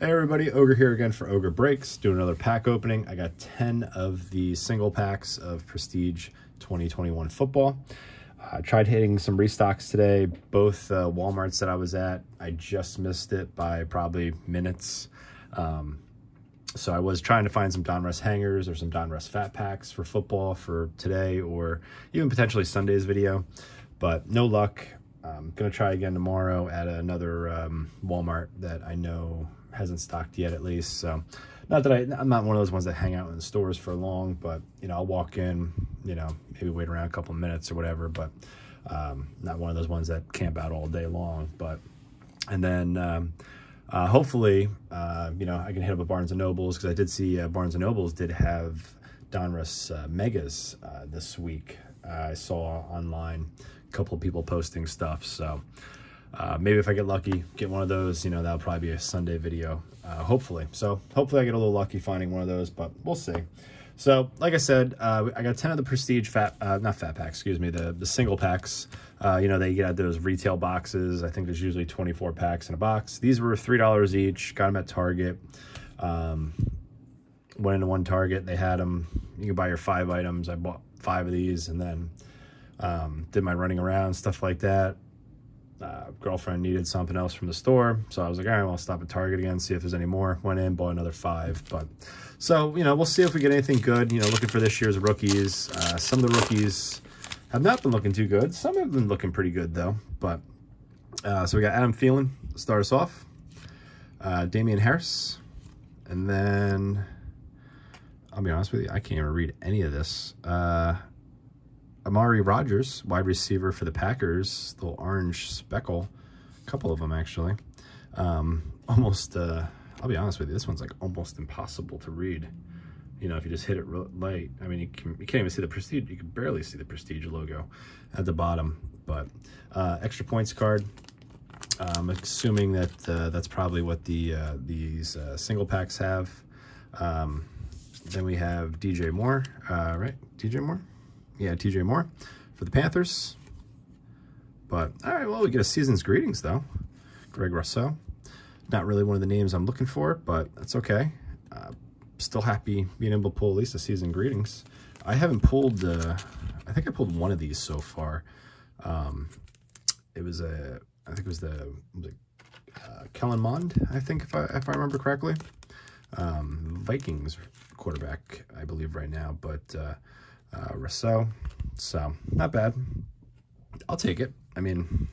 Hey everybody, Ogre here again for Ogre Breaks, doing another pack opening. I got 10 of the single packs of Prestige 2021 football. I uh, tried hitting some restocks today, both uh, Walmarts that I was at. I just missed it by probably minutes. Um, so I was trying to find some Donruss hangers or some Donruss fat packs for football for today or even potentially Sunday's video, but no luck. I'm going to try again tomorrow at another um, Walmart that I know hasn't stocked yet at least. So not that I, I'm not one of those ones that hang out in the stores for long, but you know, I'll walk in, you know, maybe wait around a couple minutes or whatever, but um, not one of those ones that camp out all day long. But, and then um, uh, hopefully, uh, you know, I can hit up a Barnes & Nobles because I did see uh, Barnes & Nobles did have Donruss uh, Megas uh, this week. I saw online a couple of people posting stuff. So uh, maybe if I get lucky, get one of those, you know, that'll probably be a Sunday video, uh, hopefully. So hopefully I get a little lucky finding one of those, but we'll see. So like I said, uh, I got 10 of the Prestige fat, uh, not fat packs, excuse me, the, the single packs. Uh, you know, they get those retail boxes. I think there's usually 24 packs in a box. These were $3 each, got them at Target. Um, went into one Target, they had them, you can buy your five items. I bought five of these and then um, did my running around, stuff like that uh, girlfriend needed something else from the store. So I was like, all right, well, I'll stop at Target again, see if there's any more. Went in, bought another five. But so, you know, we'll see if we get anything good. You know, looking for this year's rookies. Uh, some of the rookies have not been looking too good. Some have been looking pretty good, though. But uh, so we got Adam Thielen to start us off. Uh, Damien Harris. And then, I'll be honest with you, I can't even read any of this. Uh, Amari Rodgers, wide receiver for the Packers, little orange speckle, a couple of them actually. Um, almost, uh, I'll be honest with you, this one's like almost impossible to read. You know, if you just hit it light, I mean, you, can, can't even see the Prestige, you can barely see the Prestige logo at the bottom, but uh, extra points card. I'm assuming that uh, that's probably what the uh, these uh, single packs have. Um, then we have DJ Moore, uh, right? DJ Moore? Yeah, DJ Moore for the Panthers. But, all right, well, we get a season's greetings, though. Greg Rousseau. Not really one of the names I'm looking for, but that's okay. Uh, still happy being able to pull at least a season greetings. I haven't pulled, uh, I think I pulled one of these so far. Um, it was a, I think it was the, was uh, Kellen Mond, I think, if I, if I remember correctly. Um, Vikings quarterback, I believe, right now, but uh, uh, Rousseau. So not bad. I'll take it. I mean,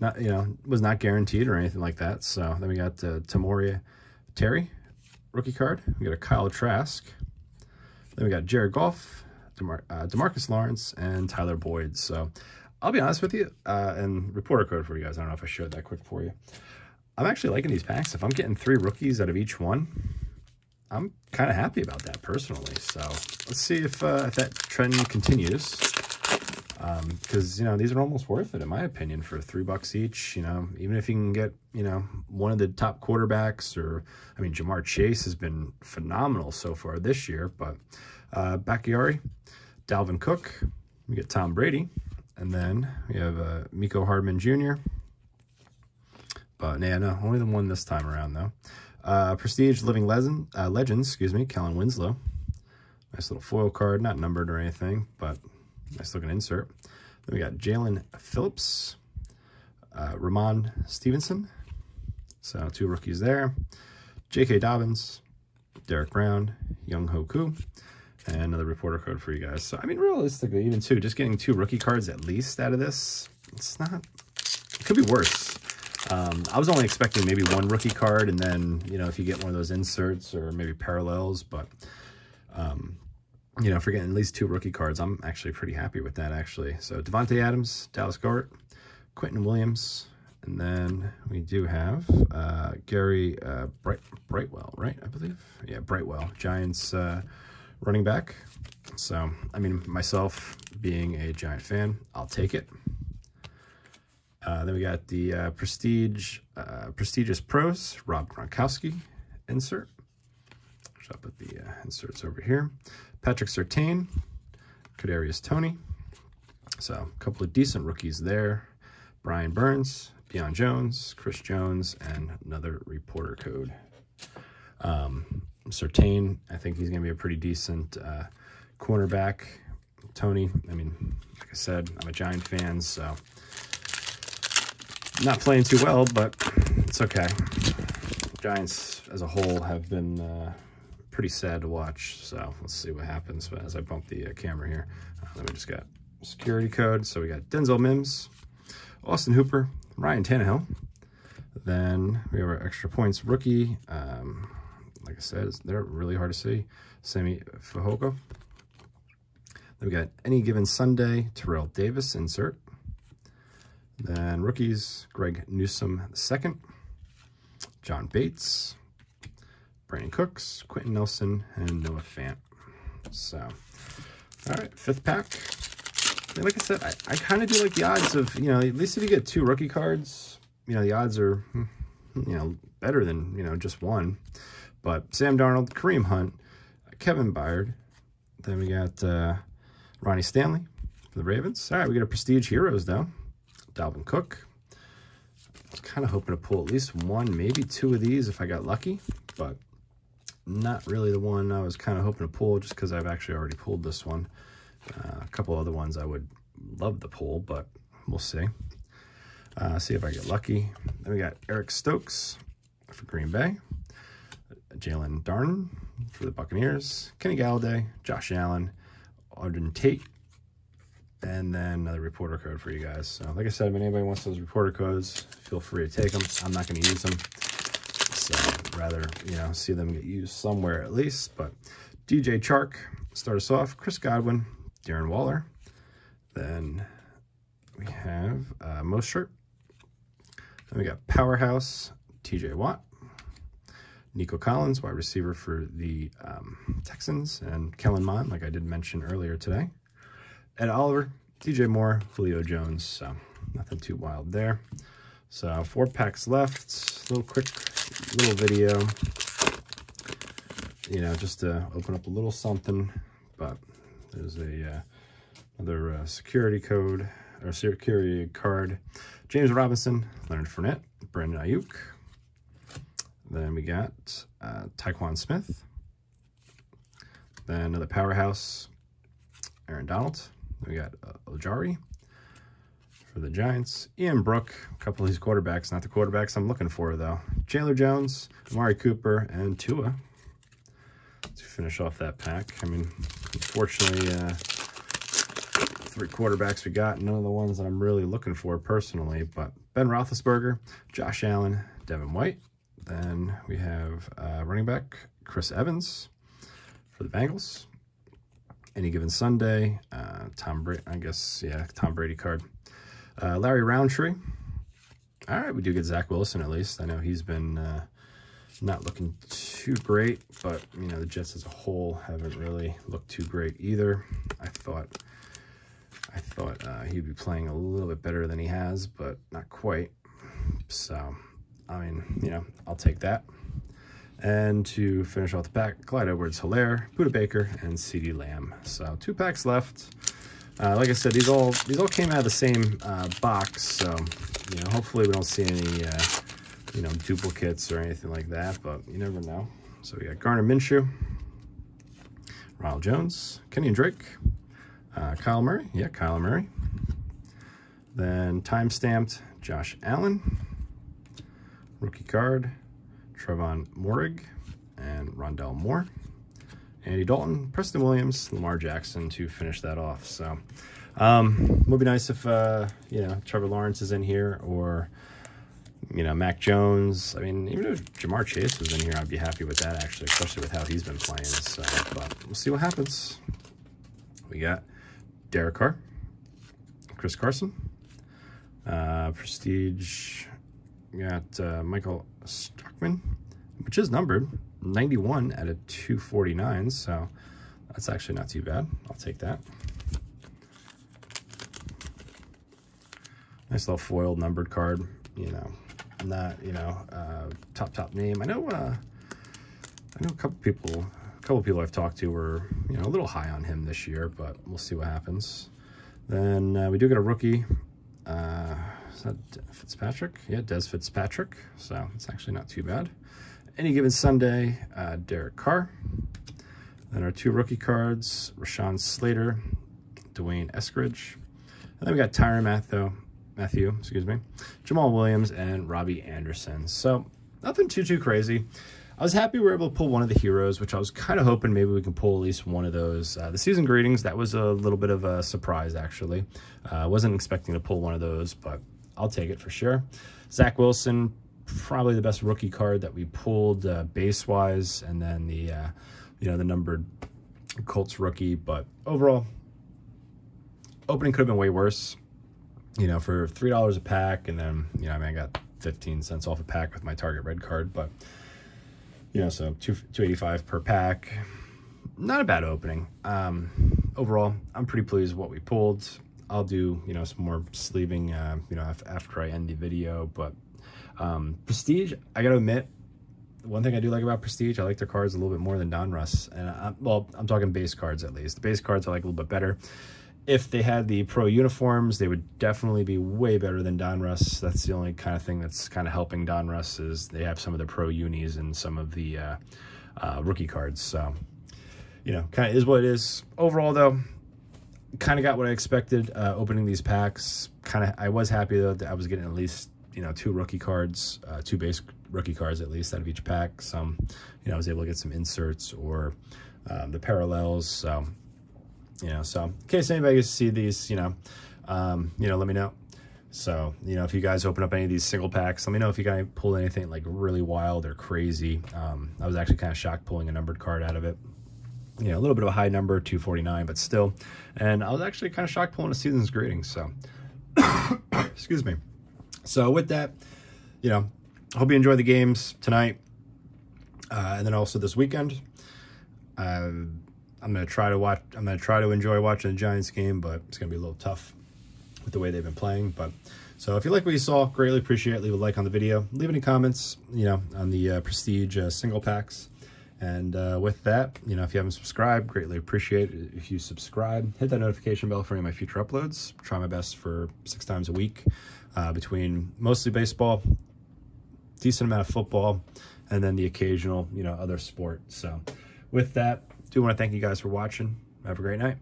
not you know was not guaranteed or anything like that. So then we got uh, Tamorrion Terry rookie card. We got a Kyle Trask. Then we got Jared Goff, DeMar uh, Demarcus Lawrence, and Tyler Boyd. So I'll be honest with you, uh, and reporter code for you guys. I don't know if I showed that quick for you. I'm actually liking these packs. If I'm getting three rookies out of each one, I'm kind of happy about that personally. So let's see if, uh, if that trend continues. Because, um, you know, these are almost worth it, in my opinion, for three bucks each. You know, even if you can get, you know, one of the top quarterbacks or, I mean, Ja'Marr Chase has been phenomenal so far this year. But uh, Bakhtiari, Dalvin Cook, we get Tom Brady. And then we have uh, Mecole Hardman Jr. But, yeah, no, only the one this time around, though. Uh, Prestige Living Legend, uh, Legends, excuse me, Kellen Winslow. Nice little foil card, not numbered or anything, but nice looking insert. Then we got Jaelan Phillips, uh, Rhamondre Stevenson. So two rookies there. J.K. Dobbins, Derek Brown, Young Hoku, and another reporter code for you guys. So, I mean, realistically, even two, just getting two rookie cards at least out of this, it's not, it could be worse. Um, I was only expecting maybe one rookie card, and then, you know, if you get one of those inserts or maybe parallels, but, um, you know, for getting at least two rookie cards, I'm actually pretty happy with that, actually. So, Davante Adams, Dallas Goedert, Quinnen Williams, and then we do have uh, Gary uh, Bright, Brightwell, right, I believe? Yeah, Brightwell, Giants uh, running back. So, I mean, myself being a Giant fan, I'll take it. Uh, then we got the uh, Prestige, uh, Prestigious Pros, Rob Gronkowski insert. So I'll put the uh, inserts over here. Patrick Surtain, Kadarius Toney. So a couple of decent rookies there. Brian Burns, Deion Jones, Chris Jones, and another reporter code. Um, Surtain, I think he's going to be a pretty decent uh, cornerback. Toney, I mean, like I said, I'm a Giant fan, so not playing too well, but it's okay. Giants as a whole have been uh, pretty sad to watch, so let's see what happens as I bump the uh, camera here. Uh, then we just got security code. So we got Denzel Mims, Austin Hooper, Ryan Tannehill. Then we have our extra points rookie. Um, like I said, they're really hard to see. Simi Fehoko. Then we got any given Sunday, Terrell Davis insert. Then rookies, Greg Newsome II, John Bates, Brandin Cooks, Quenton Nelson, and Noah Fant. So, all right, fifth pack. like I said, I, I kind of do like the odds of, you know, at least if you get two rookie cards, you know, the odds are, hmm, you know, better than, you know, just one. But Sam Darnold, Kareem Hunt, Kevin Byard. Then we got uh, Ronnie Stanley for the Ravens. All right, we got a Prestige Heroes, though. Dalvin Cook. I was kind of hoping to pull at least one, maybe two of these if I got lucky, but not really the one I was kind of hoping to pull just because I've actually already pulled this one. Uh, a couple other ones I would love to pull, but we'll see. Uh, see if I get lucky. Then we got Eric Stokes for Green Bay. Jaelon Darden for the Buccaneers. Kenny Golladay, Josh Allen, Auden Tate, and then another reporter code for you guys. So like I said, if anybody wants those reporter codes, feel free to take them. I'm not going to use them. So rather, you know, see them get used somewhere at least. But DJ Chark, start us off. Chris Godwin, Darren Waller. Then we have uh, Most Shirt. Then we got Powerhouse, TJ Watt. Nico Collins, wide receiver for the um, Texans, and Kellen Mond, like I did mention earlier today. Ed Oliver, DJ Moore, Julio Jones. So nothing too wild there. So four packs left. A little quick little video. You know, just to open up a little something. But there's a uh, another uh, security code or security card. James Robinson, Leonard Fournette, Brandon Aiyuk. Then we got uh, Tre'Quan Smith. Then another powerhouse, Aaron Donald. We got uh, Ojulari for the Giants. Ian Book, a couple of these quarterbacks, not the quarterbacks I'm looking for, though. Chandler Jones, Amari Cooper, and Tua to finish off that pack. I mean, unfortunately, uh, three quarterbacks we got, none of the ones that I'm really looking for personally, but Ben Roethlisberger, Josh Allen, Devin White. Then we have uh, running back Chris Evans for the Bengals any given Sunday. Uh, Tom Brady, I guess, yeah, Tom Brady card. Uh, Larry Rountree. All right, we do get Zach Wilson at least. I know he's been uh, not looking too great, but, you know, the Jets as a whole haven't really looked too great either. I thought I thought uh, he'd be playing a little bit better than he has, but not quite. So, I mean, you know, I'll take that. And to finish off the pack, Clyde Edwards-Helaire, Budda Baker, and CeeDee Lamb. So two packs left. Uh, like I said, these all these all came out of the same uh, box, so you know, hopefully we don't see any uh, you know duplicates or anything like that, but you never know. So we got Gardner Minshew, Ronald Jones, Kenyan Drake, uh, Kyle Murray, yeah, Kyle Murray. Then time stamped Josh Allen, rookie card, Trevon Moehrig and Rondale Moore. Andy Dalton, Preston Williams, Lamar Jackson to finish that off. So um, would be nice if, uh, you know, Trevor Lawrence is in here or, you know, Mac Jones. I mean, even if Ja'Marr Chase was in here, I'd be happy with that, actually, especially with how he's been playing. So, but we'll see what happens. We got Derek Carr, Chris Carson, uh, Prestige, got uh, Michael Stockman, which is numbered 91 out of 249. So that's actually not too bad. I'll take that. Nice little foiled numbered card, you know, not, you know, uh, top, top name. I know, uh, I know a couple people, a couple people I've talked to were, you know, a little high on him this year, but we'll see what happens. Then uh, we do get a rookie, uh, Is that Fitzpatrick? Yeah, Dez Fitzpatrick. So it's actually not too bad. Any given Sunday, uh, Derek Carr. Then our two rookie cards, Rashawn Slater, D'Wayne Eskridge. And then we got Tyrann Mathieu, Matthew, excuse me, Jamaal Williams, and Robbie Anderson. So nothing too, too crazy. I was happy we were able to pull one of the heroes, which I was kind of hoping maybe we can pull at least one of those. Uh, the season greetings, that was a little bit of a surprise, actually. Uh, I wasn't expecting to pull one of those, but I'll take it for sure. Zach Wilson, probably the best rookie card that we pulled uh, base-wise, and then the, uh, you know, the numbered Colts rookie. But overall, opening could have been way worse. You know, for $3 a pack, and then, you know, I mean, I got 15 cents off a pack with my Target red card, but you know, so two, 285 per pack. Not a bad opening. Um, overall, I'm pretty pleased with what we pulled. I'll do, you know, some more sleeving, uh, you know, after I end the video, but um, Prestige, I gotta admit, one thing I do like about Prestige, I like their cards a little bit more than Donruss. And I, well, I'm talking base cards at least. The base cards I like a little bit better if they had the pro uniforms, they would definitely be way better than Donruss. That's the only kind of thing that's kind of helping Donruss is they have some of the pro unis and some of the uh, uh, rookie cards. So, you know, kind of is what it is. Overall, though, kind of got what I expected uh, opening these packs. Kind of, I was happy though that I was getting at least you know two rookie cards, uh, two base rookie cards at least out of each pack. Some, you know, I was able to get some inserts or um, the parallels. So you know, so in case anybody gets to see these, you know, um, you know, let me know. So, you know, if you guys open up any of these single packs, let me know if you guys pulled anything like really wild or crazy. Um, I was actually kind of shocked pulling a numbered card out of it. You know, a little bit of a high number, 249, but still. And I was actually kind of shocked pulling a season's greeting. So, excuse me. So with that, you know, hope you enjoy the games tonight. Uh, and then also this weekend. Uh, I'm gonna try to watch. I'm gonna try to enjoy watching the Giants game, but it's gonna be a little tough with the way they've been playing. But so if you like what you saw, greatly appreciate it. Leave a like on the video. Leave any comments, you know, on the uh, Prestige uh, single packs. And uh, with that, you know, if you haven't subscribed, greatly appreciate it if you subscribe. Hit that notification bell for any of my future uploads. Try my best for six times a week uh, between mostly baseball, decent amount of football, and then the occasional, you know, other sport. So with that, do want to thank you guys for watching. Have a great night.